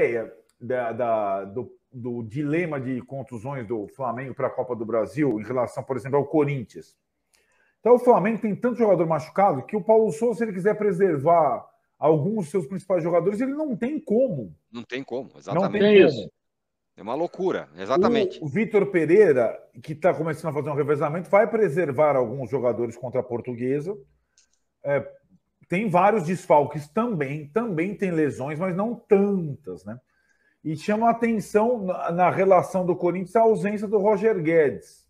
ideia da, da do, do, dilema de contusões do Flamengo para a Copa do Brasil em relação, por exemplo, ao Corinthians. Então, o Flamengo tem tanto jogador machucado que o Paulo Souza, se ele quiser preservar alguns dos seus principais jogadores, ele não tem como. Não tem como, exatamente. Não tem como. É uma loucura, exatamente. O, o Vitor Pereira, que está começando a fazer um revezamento, vai preservar alguns jogadores contra a portuguesa. É, tem vários desfalques também, também tem lesões, mas não tantas, né? E chama a atenção na, na relação do Corinthians a ausência do Roger Guedes,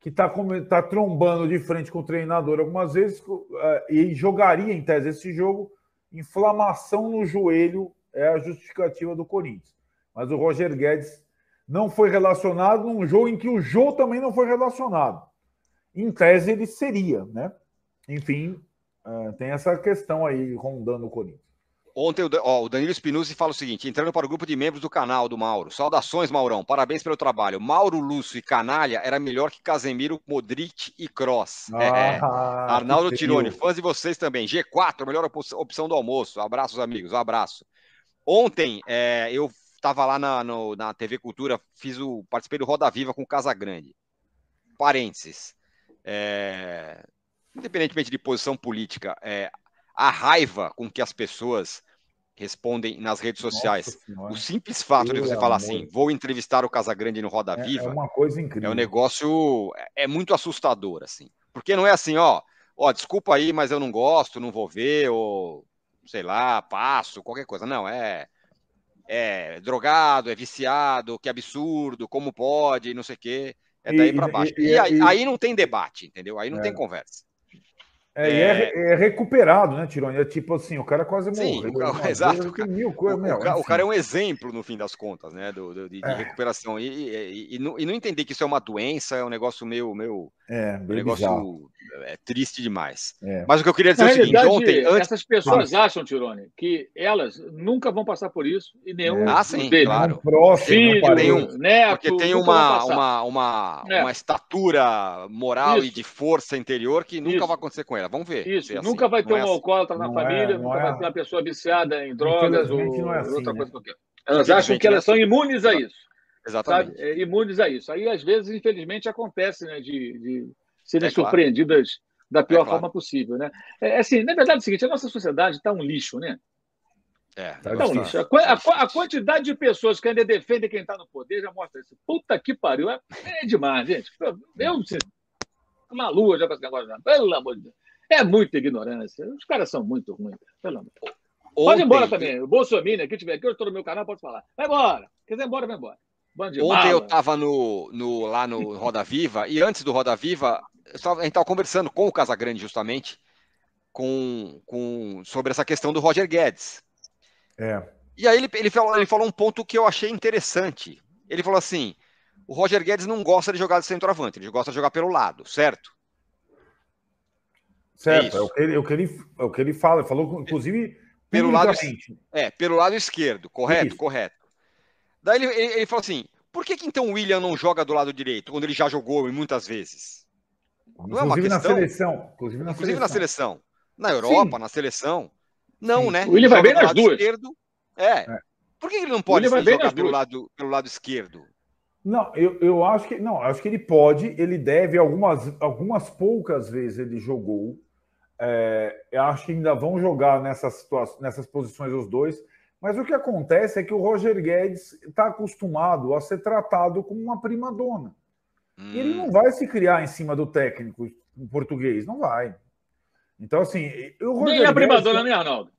que está tá trombando de frente com o treinador algumas vezes uh, e jogaria, em tese, esse jogo. Inflamação no joelho é a justificativa do Corinthians. Mas o Roger Guedes não foi relacionado num jogo em que o Jô também não foi relacionado. Em tese, ele seria, né? Enfim, uh, tem essa questão aí rondando o Corinthians. Ontem ó, o Danilo Spinuzzi fala o seguinte: entrando para o grupo de membros do canal do Mauro. Saudações, Maurão. Parabéns pelo trabalho. Mauro Lúcio e Canalha era melhor que Casemiro, Modric e Cross. Ah, é. Arnaldo Tironi, fãs de vocês também. G4, melhor opção do almoço. Abraços, amigos. Um abraço. Ontem é, eu estava lá na, no, na TV Cultura, fiz o, participei do Roda Viva com o Casagrande. Parênteses. É, independentemente de posição política, é, a raiva com que as pessoas respondem nas redes sociais. O simples fato de você falar assim, vou entrevistar o Casagrande no Roda Viva, é, é uma coisa incrível. É um negócio é, é muito assustador assim, porque não é assim, ó, ó, desculpa aí, mas eu não gosto, não vou ver ou sei lá, passo, qualquer coisa. Não, é é drogado, é viciado, que absurdo, como pode, não sei o quê. É daí para baixo. E, e, e, aí, aí, não tem debate, entendeu? Aí não é. tem conversa. É, é... é, recuperado, né, Tironi? É tipo assim, o cara quase morreu. Sim, o cara, exato. O, coisas, o, meu, o, o, cara é um exemplo, no fim das contas, né, do, do de, de é. recuperação. E, e, e, não, e, não, entender que isso é uma doença é um negócio meio, meio é, um negócio é, triste demais. É. Mas o que eu queria dizer Na é o seguinte, ontem... Antes... Essas pessoas acham, Tironi, que elas nunca vão passar por isso e nenhum Ah, sim, deles. claro. Próximo, Filho, tem um, neto, porque tem uma, uma, uma, uma estatura moral isso. e de força interior que nunca isso. vai acontecer com ela. Vamos ver. Isso, assim. nunca vai ter um assim. alcoólatra na família, nunca vai ter uma pessoa viciada em drogas ou assim, outra coisa né? qualquer. Elas acham que elas são imunes a isso. Exatamente. Sabe? É, imunes a isso. Aí, às vezes, infelizmente, acontece né, de, de serem é surpreendidas claro. da pior é claro. forma possível. Né? É, assim, na verdade é o seguinte: a nossa sociedade está um lixo, né? É, tá um lixo. A, a, a, quantidade de pessoas que ainda defendem quem está no poder já mostra isso. Puta que pariu. É, é demais, gente. Eu, uma lua já com esse negócio. Pelo amor de Deus. É muita ignorância. Os caras são muito ruins. Pelo amor de Deus. Pode ir embora também. O Bolsonaro, aqui tiver aqui, eu estou no meu canal, pode falar. Vai embora. Quer dizer, embora, vai embora. Ontem eu estava no, no, lá no Roda Viva, e antes do Roda Viva, a gente estava conversando com o Casagrande, justamente, com, com, sobre essa questão do Roger Guedes. É. E aí ele, ele, falou, ele falou um ponto que eu achei interessante. Ele falou assim: o Roger Guedes não gosta de jogar de centroavante, ele gosta de jogar pelo lado, certo? Certo, é, é o, que ele, é, o que ele, é o que ele fala. Ele falou, inclusive, pelo lado, é, pelo lado esquerdo, correto? Isso. Correto. Daí ele, ele, ele, falou assim: por que, que então o William não joga do lado direito, quando ele já jogou muitas vezes? Não é uma questão. Na seleção. Inclusive, na, inclusive seleção. na seleção. Na Europa, Sim. na seleção. Não, Sim. né? O William vai bem nas duas. Esquerdo. É. é. Por que ele não pode jogar pelo lado, pelo lado esquerdo? Não, eu, eu acho que não, acho que ele pode, ele deve, algumas, algumas poucas vezes ele jogou. É, eu acho que ainda vão jogar nessas, situações, nessas posições os dois. Mas o que acontece é que o Roger Guedes está acostumado a ser tratado como uma prima dona. Hum. Ele não vai se criar em cima do técnico português, não vai. Então, assim. O Roger Nem é prima dona, né, Arnaldo?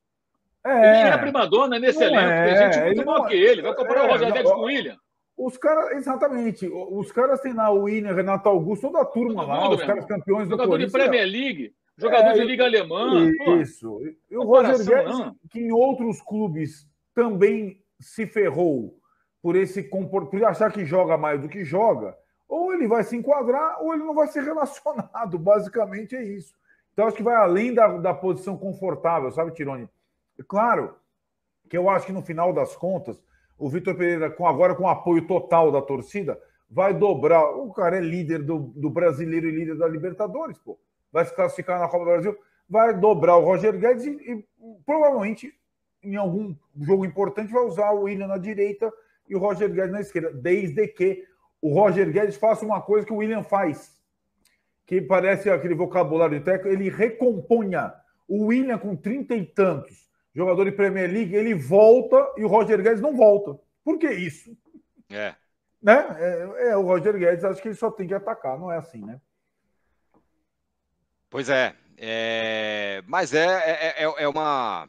É. Nem é prima dona nesse elenco. É, tem gente muito maior que ele. Vai comparar é, o Roger Guedes com o William. Os caras, exatamente. Os caras têm lá o William, Renato Augusto, toda a turma Todo lá, os caras campeões do Corinthians. Jogador de Premier League, jogador é, de Liga Alemã. Isso. E o Roger Guedes, que em outros clubes também se ferrou por esse por achar que joga mais do que joga, ou ele vai se enquadrar ou ele não vai ser relacionado. Basicamente é isso. Então acho que vai além da, da posição confortável, sabe, Tironi? Claro que eu acho que no final das contas, o Vitor Pereira, com, agora com o apoio total da torcida, vai dobrar. O cara é líder do, do brasileiro e líder da Libertadores, pô. Vai se classificar na Copa do Brasil, vai dobrar o Roger Guedes e, e provavelmente em algum jogo importante, vai usar o William na direita e o Roger Guedes na esquerda, desde que o Roger Guedes faça uma coisa que o William faz, que parece aquele vocabulário de técnico, ele recomponha. O William, com trinta e tantos, jogador de Premier League, ele volta e o Roger Guedes não volta. Por que isso? É. Né? É, é, o Roger Guedes, acho que ele só tem que atacar, não é assim, né? Pois é. é mas é, é, é, é uma.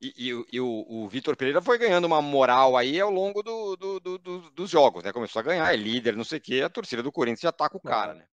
E, e, e, o, o Vitor Pereira foi ganhando uma moral aí ao longo do, do, do, dos jogos, né? Começou a ganhar, é líder, não sei o quê, a torcida do Corinthians já tá com o cara, né?